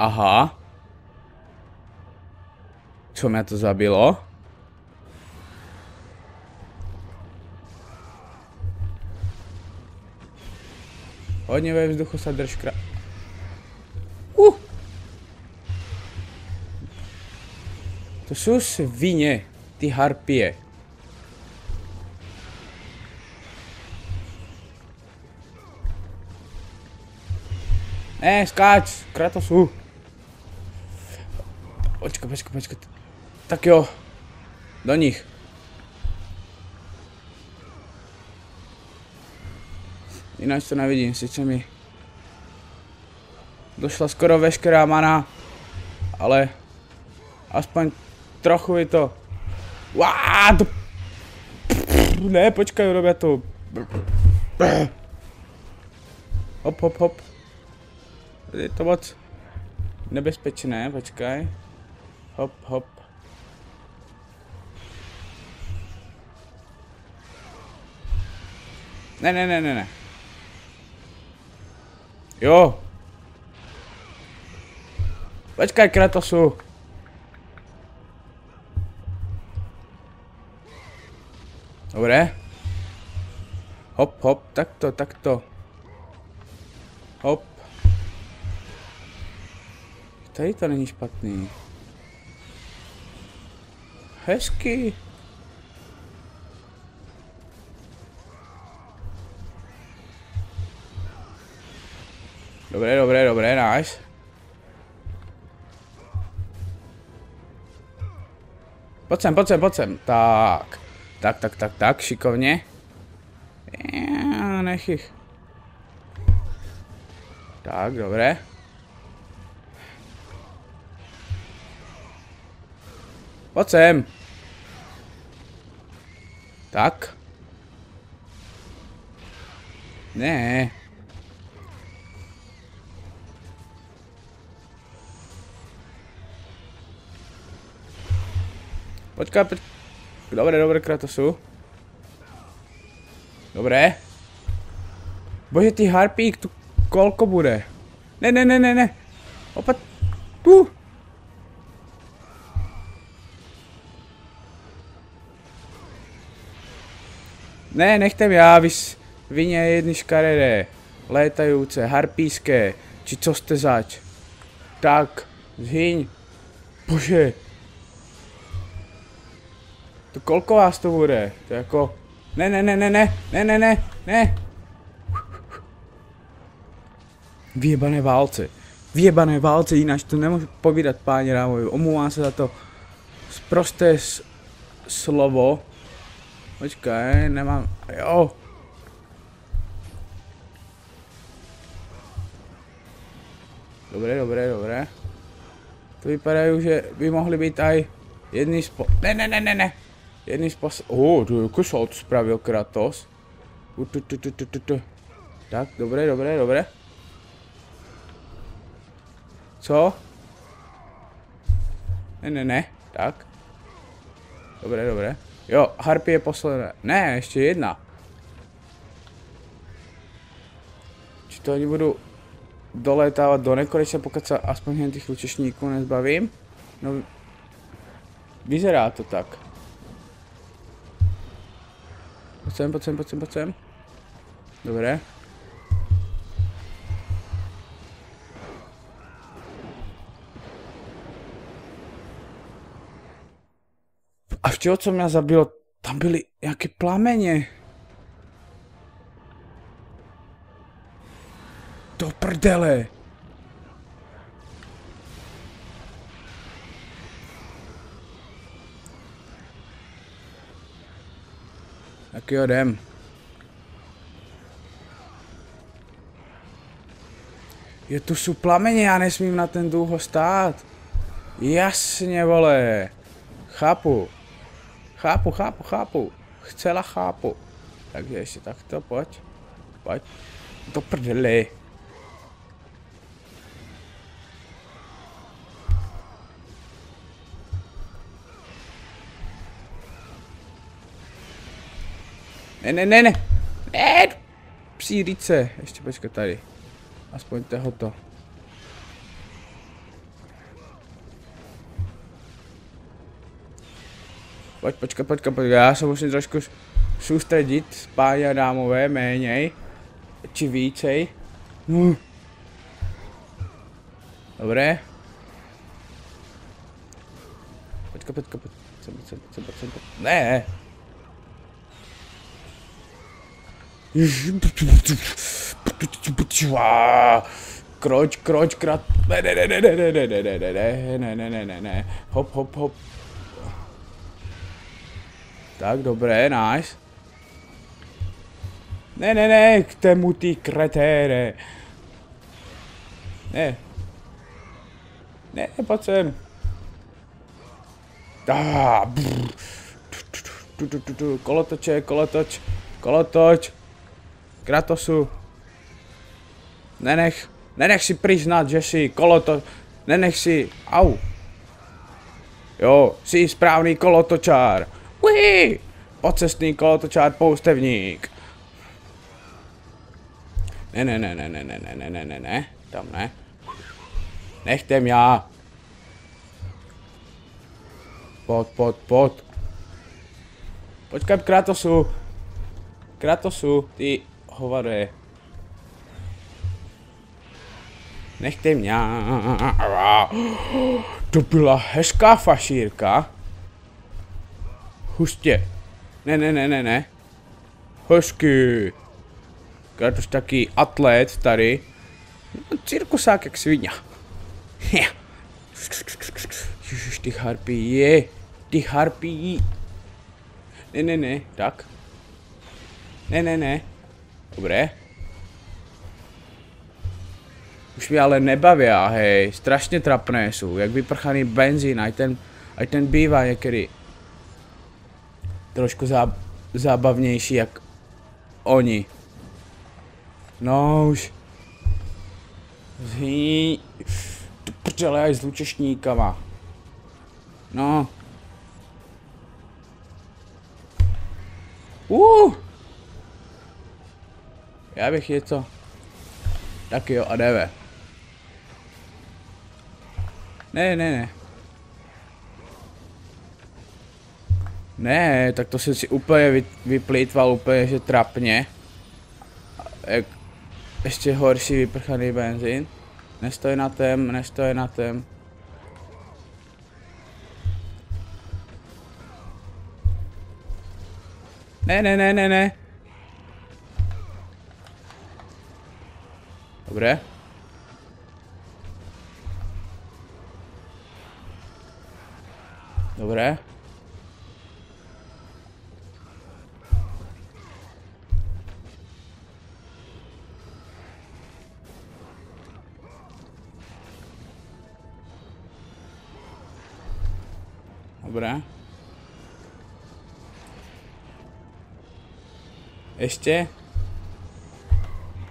Aha. Co mě to zabilo? Hodně ve vzduchu se drž kra... Uh! To jsou svině, ty harpie. Ne, skáč, Kratosu. Počkej, počkej, počkej. Tak jo. Do nich. Jinak to nevidím, sice mi došla skoro veškerá mana, ale aspoň trochu je to. Uá, to... Ne, počkej, robia to. Hop, hop, hop. Je to moc nebezpečné, počkej. Hop, hop. Ne, ne, ne, ne, ne. Jo. Počkej, Kratosu. Dobré. Hop, hop, takto, takto. Hop. Tady to není špatný. Hezky. Dobré, dobré, dobré, nice. Pojď sem, pojď sem, pojď sem. Tak. Tak, tak, tak, tak, šikovně. Nech jich. Tak, dobré. Pojď sem. Tak. Ne. Počkej, počkej. Dobré, dobré, Kratosu. Dobré. Bože, ty harpík, tu kolko bude? Ne, ne, ne, ne, ne. Opat. Tu. Ne, nechte mi, já vys... Vině jedny škaredé, létajúce, harpíské, či co jste zač. Tak, zhyň. Bože. To kolko vás to bude? To jako... Ne, ne, ne, ne, ne, ne, ne, ne, ne. Vyjebané válce. Vyjebané válce, jinak to nemůžu povídat, páni Rámovi. Omlouvám se za to prosté slovo. Počkej, nemám, jo. Dobré, dobré, dobré. To vypadá, že by mohli být aj jedný spo... Ne, ne, ne, ne, ne. Jedný spas... Oh, to jako to spravil Kratos. U, tu, tu, tu, tu, tu, tu. Tak, dobré, dobré, dobré. Co? Ne, ne, ne, tak. Dobré, dobré. Jo, harpy je posledné. Ne, ještě jedna. Či to ani budu dolétávat do nekonečna, pokud se aspoň jen těch lučešníků nezbavím. No, vyzerá to tak. Pojď sem, pojď sem, pojď sem, pojď sem. Dobré. Čeho, co mě zabilo, tam byly nějaké plameně. Do prdele. Tak jo, jdem. Je tu jsou plameně, já nesmím na ten dlouho stát. Jasně, vole. Chápu. Chápu, chápu, chápu. Chcela chápu. Takže ještě takto, pojď. Pojď. Do prdeli. Ne, ne, ne, ne. Ne, psí rice. Ještě počkej tady. Aspoň tohoto. Pojď, počkej, počkej, počkej, já se musím trošku soustředit, páni dámové, méněj, či vícej. No. Dobré. Počkej, počkej, počkej, sem, sem, sem, sem, sem. Ne. Kroč, kroč, krat. Ne, ne, ne, ne, ne, ne, ne, ne, ne, ne, ne, ne, ne, ne, hop, hop, hop. Tak, dobré, nice. Ne, ne, ne, k temu ty kretére. Ne. Ne, pojď sem. Ah, kolotoče, kolotoč, kolotoč. Kratosu. Nenech, nenech si přiznat, že jsi koloto, nenech si, au. Jo, jsi správný kolotočár. Uhi! Pocestný kolotočár poustevník. Ne, ne, ne, ne, ne, ne, ne, ne, ne, ne, ne, tam ne. Nechte mě. Pod, pod, pod. Počkej, Kratosu. Kratosu, ty hovare. Nechte mě. To byla hezká fašírka. Hustě. Ne, ne, ne, ne, ne. Hezky. Kratos taky atlet tady. Cirkusák jak svině. Ježiš, ty harpie. Ty harpí. Ne, ne, ne, tak. Ne, ne, ne. Dobré. Už mě ale nebaví, hej, strašně trapné jsou, jak vyprchaný benzín, ať ten, ať ten bývá někdy trošku zá, zábavnější jak oni. No už. Zhý. Tu prdele s lučešníkama. No. Uh. Já bych něco. Tak jo, a jdeme. Ne, ne, ne. Ne, tak to jsem si úplně vy, vyplýtval úplně, že trapně. Jak ještě horší vyprchaný benzín. Nestoj na tém, nestoj na tém. Ne, ne, ne, ne, ne. Dobré. Dobré. Ještě.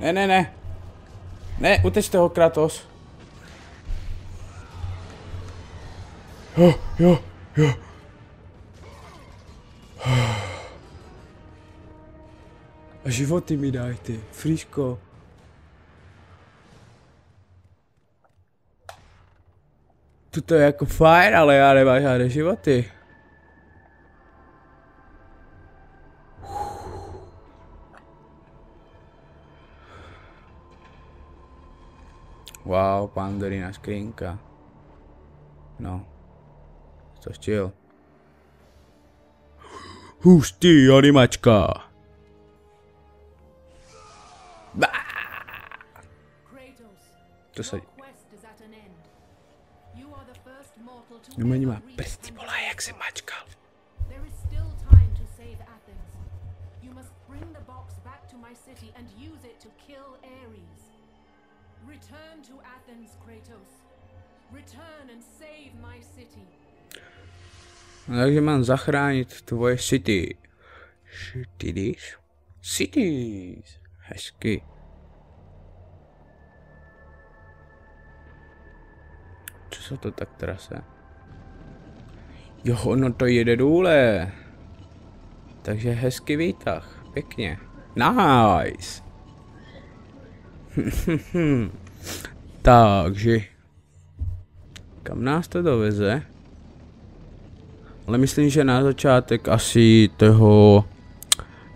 Ne, ne, ne. Ne, utečte ho, Kratos. Jo, jo, jo. A životy mi dajte, friško. Tuto je jako fajn, ale já nemám žádné životy. Wow, pandorína skrinka. No. To chtěl. Hustý animačka. To se... Normálně má prsty, volá, jak se mačkal. And use it to kill Ares. Return to Athens, Kratos. Return and save my city. No, takže mám zachránit tvoje city. Cities? Cities. Hezky. Co se to tak trase? Jo, no to jede důle. Takže hezký výtah. Pěkně. Nice. Takže. Kam nás to doveze? Ale myslím, že na začátek asi toho,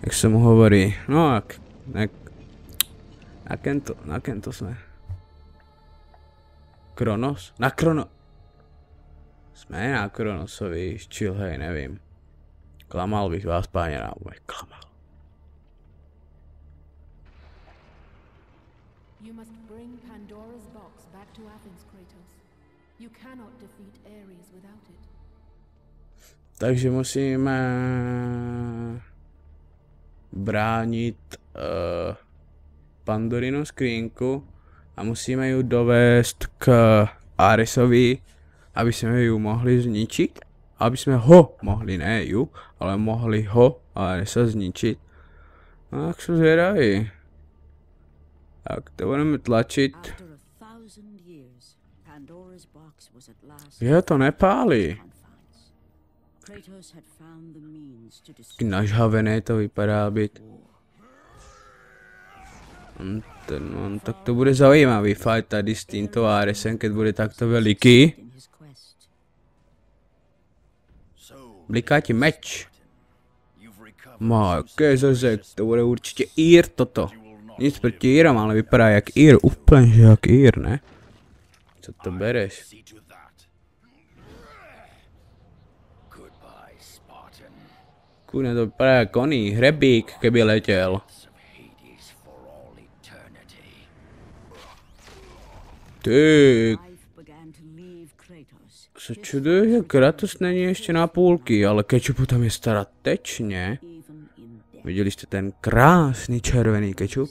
jak se mu hovorí, no jak, jak, na kento, na kento jsme. Kronos? Na Krono... Jsme na Kronosovi, hej, nevím. Klamal bych vás, páně Rámové, klamal. You must bring Pandora's box back to Athens, Kratos. You cannot defeat Ares without it. Takže musíme bránit uh, Pandorinu skrínku a musíme ji dovést k Aresovi, aby jsme ji mohli zničit. Aby jsme ho mohli, ne ju, ale mohli ho Aresa zničit. No, jak jsou zvědaví. Tak to budeme tlačit. Je to nepálí. Nažhavené to vypadá být. On, ten, on, tak to bude zajímavý fight tady s tímto Aresem, keď bude takto veliký. Bliká ti meč. Má, jaké zezek, to bude určitě Ír toto. Nic proti Íram, ale vypadá jak Ír, úplně jak Ír, ne? Co to bereš? Kune, to vypadá jak oný, hrebík, keby letěl. Ty. Se čuduje, že Kratos není ještě na půlky, ale kečupu tam je staratečně. Viděli jste ten krásný červený kečup?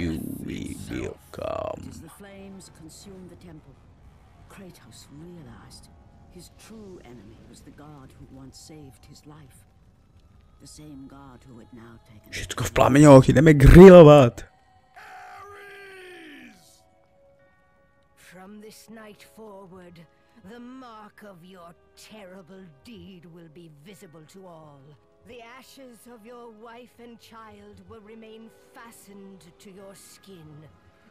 You will come. As the flames consumed the temple, Kratos realized his true enemy was the god who once saved his life. The same god who had now taken Wszystko w plamioch, ideme grillować. From this night forward, the mark of your terrible deed will be visible to all. The ashes of your wife and child will remain fastened to your skin,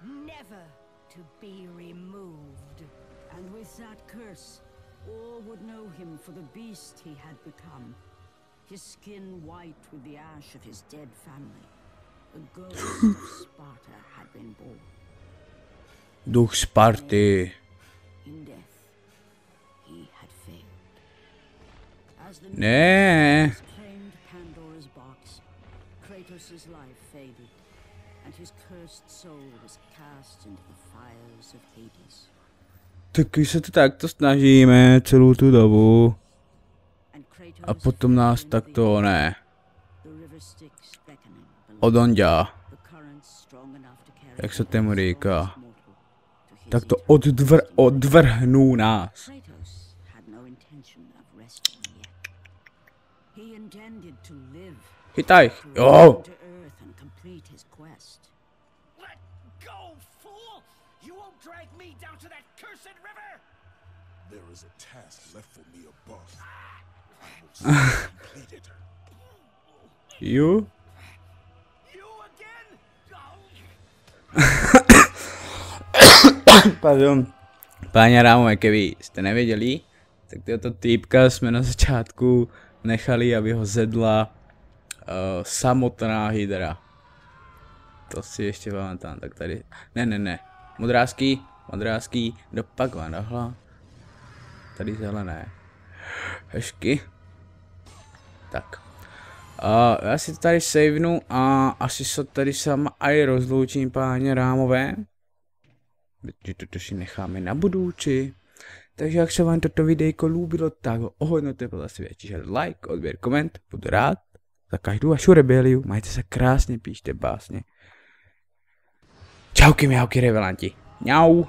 never to be removed. And with that curse, all would know him for the beast he had become. His skin white with the ash of his dead family. The ghost of Sparta had been born. Duch Sparty. In death, he had failed. As the nee. Kratos' life faded, and his cursed soul was cast into the fires of Hades. Taky se to takto snažíme celou tu dobu. A potom nás takto ne. Odonďa. Jak se tomu říká. Tak to odvr odvrhnou nás. He intended to live. Oh. To earth and complete his quest. Let go, fool! You won't drag me down to that cursed river. There is a task left for me above. Ah! Complete it. You? You again? Pardon. Páně rámu, jaký víc. Jste nevěděli? Tak to je týpka začátku. Nechali, aby ho zedla uh, samotná hydra. To si ještě pamatám, tak tady, ne, ne, ne, modrázký, modrázký, do pak dohla. Tady zelené. Hezky. Tak. Uh, já si to tady savenu a asi se tady sama aj rozloučím, páně rámové. Protože toto si necháme na budoucí. Takže jak se vám toto videjko líbilo, tak ho ohodnote podle svě, čiže like, odběr, koment, budu rád za každou vašu rebeliu, majte se krásně, píšte básně. Čauky mjauky revelanti. Mjau.